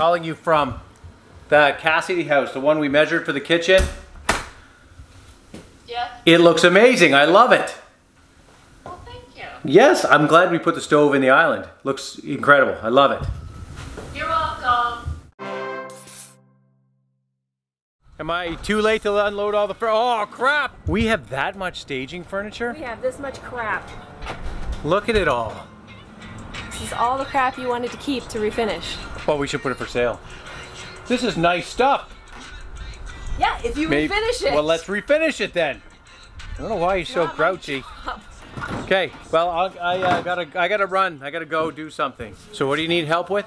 calling you from the Cassidy house, the one we measured for the kitchen. Yes. It looks amazing. I love it. Well, thank you. Yes, I'm glad we put the stove in the island. Looks incredible. I love it. You're welcome. Am I too late to unload all the fur? Oh crap! We have that much staging furniture? We have this much crap. Look at it all. This is all the crap you wanted to keep to refinish. Well, we should put it for sale. This is nice stuff. Yeah, if you Maybe- refinish it. Well, let's refinish it then. I don't know why you're so Not my grouchy. Okay, well, I'll, I uh, gotta, I gotta run. I gotta go do something. So, what do you need help with?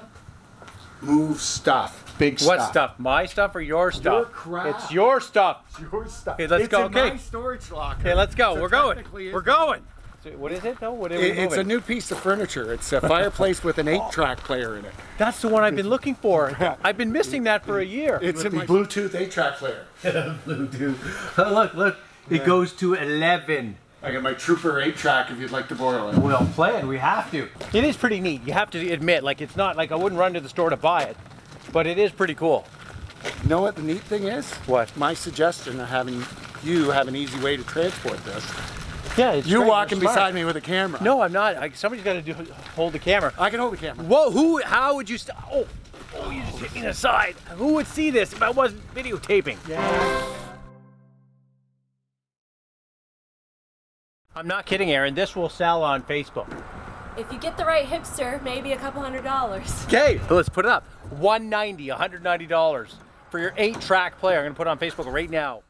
Move stuff. Big stuff. What stuff. stuff? My stuff or your stuff? crap. It's your stuff. It's your stuff. Okay, let's it's go, In okay. my storage locker. Okay, let's go. So We're going. We're it's- going. So what is it though? What are we It- it's a new piece of furniture. It's a fireplace with an eight-track player in it. That's the one I've been looking for. I've been missing that for a year. It's a Bluetooth eight-track player. Bluetooth. Oh, look, look. It goes to 11. I got my Trooper eight-track if you'd like to borrow it. Well, play it. We have to. It is pretty neat. You have to admit, like, it's not like I wouldn't run to the store to buy it, but it is pretty cool. You know what the neat thing is? What? My suggestion of having you have an easy way to transport this. Yeah, it's You great. walking You're smart. beside me with a camera. No, I'm not. I, somebody's got to do hold the camera. I can hold the camera. Whoa! Who? How would you? St- oh, oh! You just hit me in the side. Who would see this if I wasn't videotaping? Yeah. I'm not kidding, Aaron. This will sell on Facebook. If you get the right hipster, maybe a couple hundred dollars. Okay, let's put it up. 190, 190 dollars for your eight-track player. I'm gonna put it on Facebook right now.